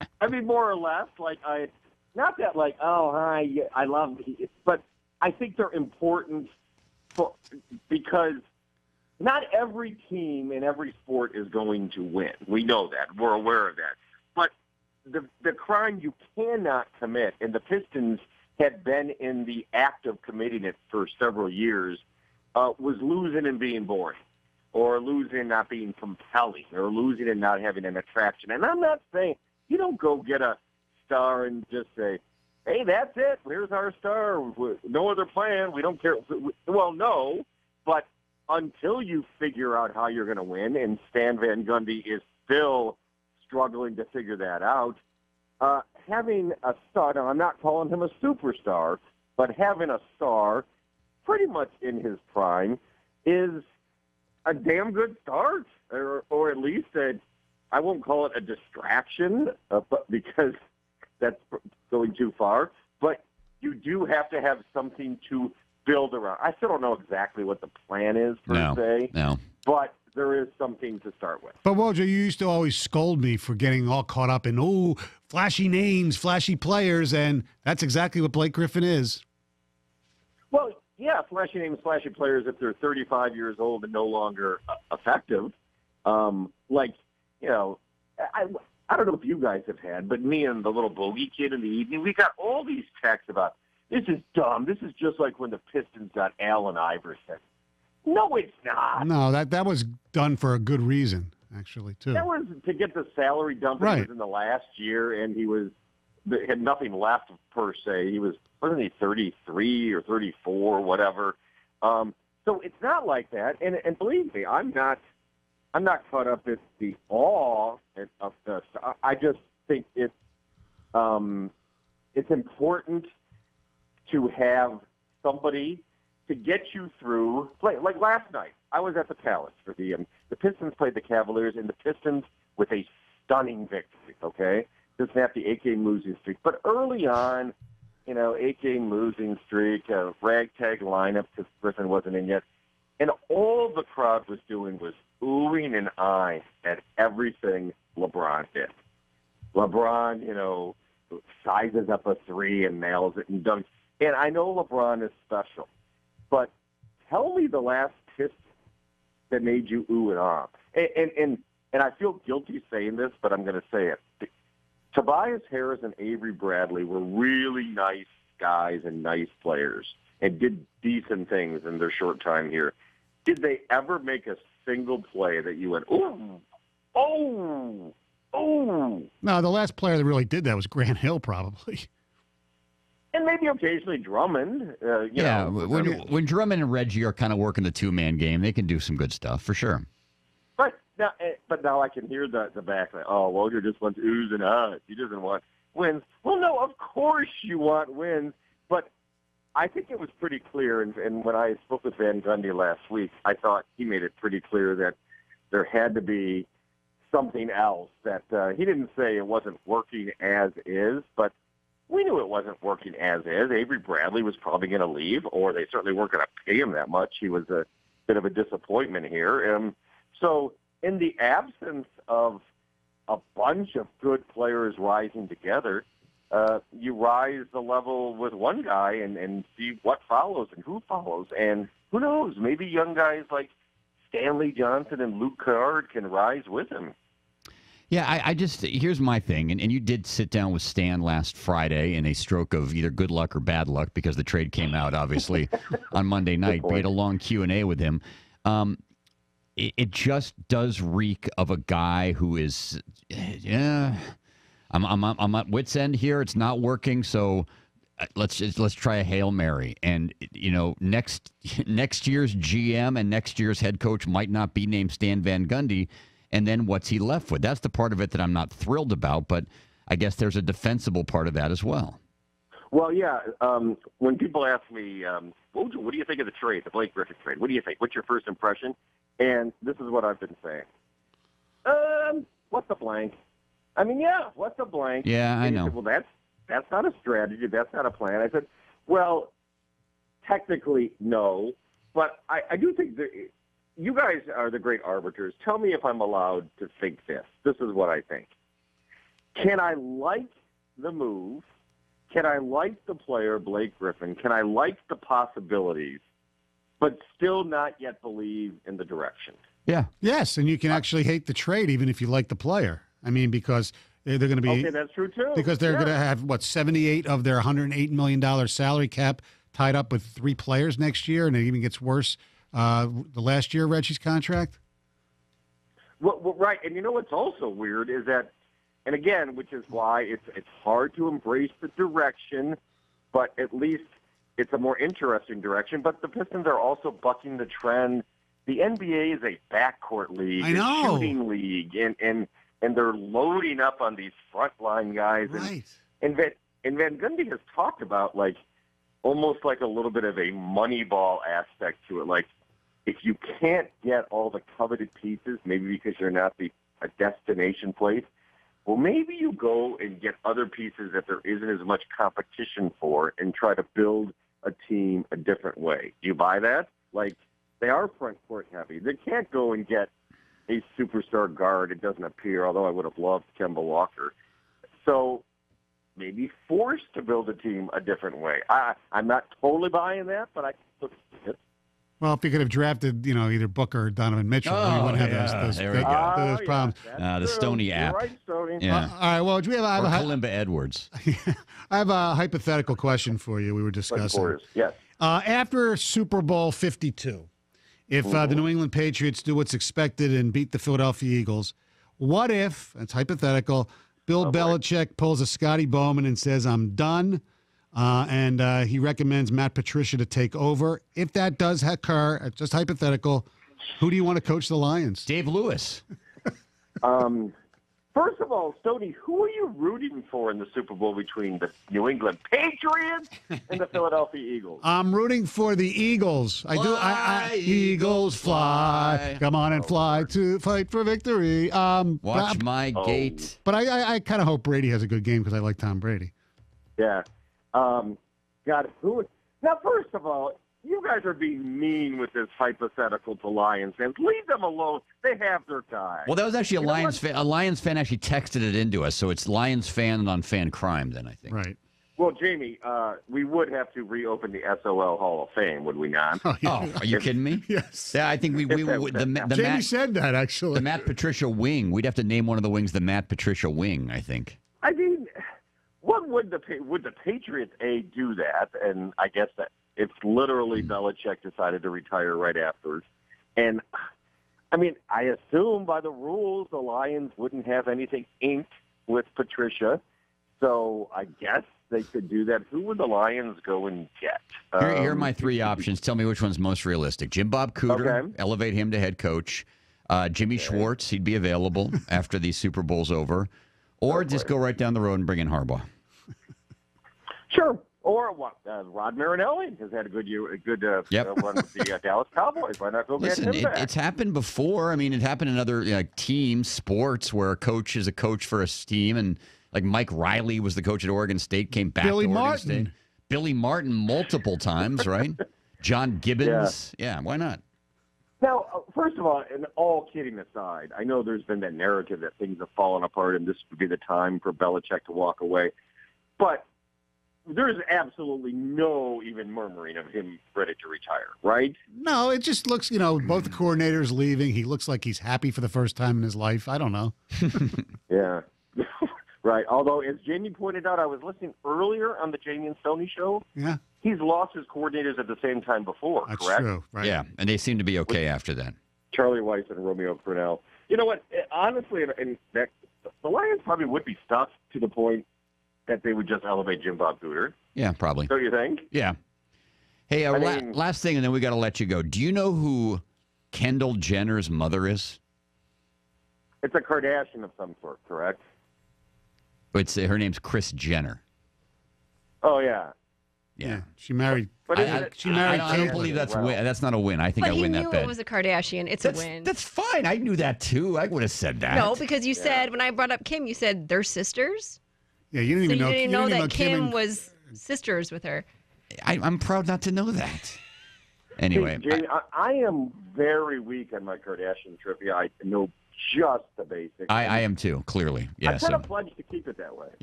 I mean, more or less, like I, not that like, oh, hi, I love, but I think they're important for because not every team in every sport is going to win. We know that. We're aware of that. But the the crime you cannot commit, and the Pistons had been in the act of committing it for several years, uh, was losing and being boring, or losing and not being compelling, or losing and not having an attraction. And I'm not saying you don't go get a star and just say, "Hey, that's it. Here's our star. No other plan. We don't care." Well, no, but until you figure out how you're going to win, and Stan Van Gundy is still struggling to figure that out. Uh, having a star, now I'm not calling him a superstar, but having a star pretty much in his prime is a damn good start, or, or at least a, I won't call it a distraction, uh, but because that's going too far. But you do have to have something to build around. I still don't know exactly what the plan is per No, se, no. but there is something to start with. But Woj, you used to always scold me for getting all caught up in oh, flashy names, flashy players, and that's exactly what Blake Griffin is. Well, yeah, flashy names, flashy players if they're 35 years old and no longer uh, effective. Um, like, you know, I, I don't know if you guys have had, but me and the little bogey kid in the evening, we got all these texts about this is dumb. This is just like when the Pistons got Allen Iverson. No, it's not. No, that that was done for a good reason, actually, too. That was to get the salary dump Right. was in the last year, and he was had nothing left per se. He was wasn't he thirty three or thirty four, whatever. Um, so it's not like that. And and believe me, I'm not I'm not caught up in the awe of this. I- just think it's um, it's important to have somebody to get you through. Like, like last night, I was at the Palace for the um, the Pistons played the Cavaliers, and the Pistons with a stunning victory. Okay, just snap the eight game losing streak. But early on, you know, eight game losing streak, a ragtag lineup because Griffin wasn't in yet, and all the crowd was doing was oohing and eyeing at everything LeBron did. LeBron, you know, sizes up a three and nails it and dunks. And I know LeBron is special, but tell me the last Piston that made you ooh and ah. And and and, and I feel guilty saying this, but I'm going to say it. Tobias Harris and Avery Bradley were really nice guys and nice players and did decent things in their short time here. Did they ever make a single play that you went, ooh, oh, oh? No, the last player that really did that was Grant Hill, probably. And maybe occasionally Drummond. Uh, you yeah, know, when, I when Drummond and Reggie are kind of working the two man game, they can do some good stuff for sure. But now, eh, but now I can hear the the back. Like, oh, Woj just wants oohs and ahs. He doesn't want wins. Well, no, of course you want wins. But I think it was pretty clear. And, and when I spoke with Van Gundy last week, I thought he made it pretty clear that there had to be something else. That uh, he didn't say it wasn't working as is, but we knew it wasn't working as is. Avery Bradley was probably going to leave, or they certainly weren't going to pay him that much. He was a bit of a disappointment here. Um, so, in the absence of a bunch of good players rising together, uh, you rise the level with one guy and, and see what follows and who follows. And who knows, maybe young guys like Stanley Johnson and Luke Kennard can rise with him. Yeah, I, I just here's my thing, and, and you did sit down with Stan last Friday in a stroke of either good luck or bad luck because the trade came out obviously on Monday night. We had a long Q and A with him. Um, it, it just does reek of a guy who is, yeah, I'm I'm I'm at wits end here. It's not working, so uh, let's just, let's try a hail mary. And you know, next next year's GM and next year's head coach might not be named Stan Van Gundy. And then what's he left with? That's the part of it that I'm not thrilled about. But I guess there's a defensible part of that as well. Well, yeah. Um, when people ask me, um, what, do, what do you think of the trade, the Blake Griffin trade? What do you think? What's your first impression? And this is what I've been saying. Um, what's a blank? I mean, yeah, what's a blank? Yeah, I And he know. Said, well, that's that's not a strategy. That's not a plan. I said, well, technically, no, but I, I do think that you guys are the great arbiters. Tell me if I'm allowed to think this. This is what I think. can I like the move? Can I like the player Blake Griffin? Can I like the possibilities, but still not yet believe in the direction? Yeah. Yes, and you can actually hate the trade even if you like the player. I mean, because they're going to be Okay, that's true too. because they're going to have what 78 of their 108 million dollar salary cap tied up with three players next year, and it even gets worse. Uh, the last year, Reggie's contract. Well, well, right, and you know what's also weird is that, and again, which is why it's it's hard to embrace the direction, but at least it's a more interesting direction. But the Pistons are also bucking the trend. The NBA is a backcourt league, I a know. shooting league, and and and they're loading up on these frontline guys. And, Right. and Van and Van Gundy has talked about like almost like a little bit of a money ball aspect to it. Like if you can't get all the coveted pieces, maybe because you're not the a destination place, well maybe you go and get other pieces that there isn't as much competition for and try to build a team a different way. Do you buy that? Like they are front court heavy. They can't go and get a superstar guard. It doesn't appear, although I would have loved Kemba Walker. So maybe forced to build a team a different way. I, I'm not totally buying that, but I look it. Well, if you could have drafted, you know, either Booker or Donovan Mitchell, we Oh, wouldn't have yeah. those, those, There we those, go. those Oh, problems. yeah, Uh, the Stony Stoney You're app. right, Stoney. Yeah. Uh, all right. Well, do we have, I, have Or a, Kalimba Edwards. I have a hypothetical question for you. We were Of discussing. course, yes. Uh, after Super Bowl 52, if uh, the New England Patriots do what's expected and beat the Philadelphia Eagles, what if, it's hypothetical, Bill Oh, boy. Belichick pulls a Scotty Bowman and says, I'm done, uh, and uh, he recommends Matt Patricia to take over? If that does occur, uh, just hypothetical, who do you want to coach the Lions? Dave Lewis. Um, first of all, Stoney, who are you rooting for in the Super Bowl between the New England Patriots and the Philadelphia Eagles? I'm rooting for the Eagles. I do. I, I, Eagles fly. fly. Come on and fly to fight for victory. Um, Watch but- my Oh. gate. But I, I, I kind of hope Brady has a good game because I like Tom Brady. Yeah. Um, God, who? Now, first of all, you guys are being mean with this hypothetical to Lions fans. Leave them alone. They have their time. Well, that was actually a You know Lions fan. A Lions fan actually texted it into us, so it's Lions fan on fan crime. Then I think. Right. Well, Jamie, uh, we would have to reopen the SOL Hall of Fame, would we not? Oh, yeah. Oh, are you kidding me? yes. Yeah, I think we we would the, the Jamie Matt said that actually. the Matt Patricia wing. We'd have to name one of the wings the Matt Patricia wing. I think. I mean, what would the would the Patriots a do that? And I guess that it's literally Belichick decided to retire right afterwards. And I mean, I assume by the rules the Lions wouldn't have anything inked with Patricia, so I guess they could do that. Who would the Lions go and get? Here, here are Um, my three options. Tell me which one's most realistic. Jim Bob Cooter, Okay. elevate him to head coach. Uh, Jimmy Schwartz, he'd be available after the Super Bowl's over, or just go right down the road and bring in Harbaugh. Sure. Or what? Uh, Rod Marinelli has had a good year, a good uh, Yep. uh, run with the uh, Dallas Cowboys. Why not go Listen, get it, him back? it's happened before. I mean, it happened in other like teams, sports, where a coach is a coach for a team, and like Mike Riley was the coach at Oregon State, came back Billy to Oregon Martin. State. Billy Martin multiple times, right? John Gibbons. Yeah. why not? Now, uh, first of all, and all kidding aside, I know there's been that narrative that things have fallen apart and this would be the time for Belichick to walk away. But there is absolutely no even murmuring of him ready to retire, right? no, it just looks, you know, both the coordinators leaving. He looks like he's happy for the first time in his life. I don't know. Yeah. right. Although, as Jamie pointed out, I was listening earlier on the Jamie and Stoney show. Yeah, He's lost his coordinators at the same time before, that's correct? true. Right. Yeah, and they seem to be okay after that. Charlie Weis and Romeo Crennel. You know what? Honestly, and- and that, the Lions probably would be stuck to the point that they would just elevate Jim Bob Cooter. Yeah, probably. Don't you think? Yeah. Hey, uh, la- mean- last thing, and then we got to let you go. Do you know who Kendall Jenner's mother is? It's a Kardashian of some sort, correct? It's her name's Kris Jenner. Oh yeah. Yeah. She married. But I, I- it- she married I, I don't believe that's a Wow. win. That's not a win. I think But I win that bet. it was a Kardashian. It's that's, a win. that's fine. I knew that too. I would have said that. no, because you said when I brought up Kim, you said they're sisters. Yeah, you didn't So even you know. didn't you know didn't that even Kim, and- was sisters with her. I, I'm proud not to know that. Anyway, Jamie, I, I am very weak on my Kardashian trivia. I know just the basics. I, I am too. Clearly, yes. Yeah, I yes. kind of pledged to keep it that way.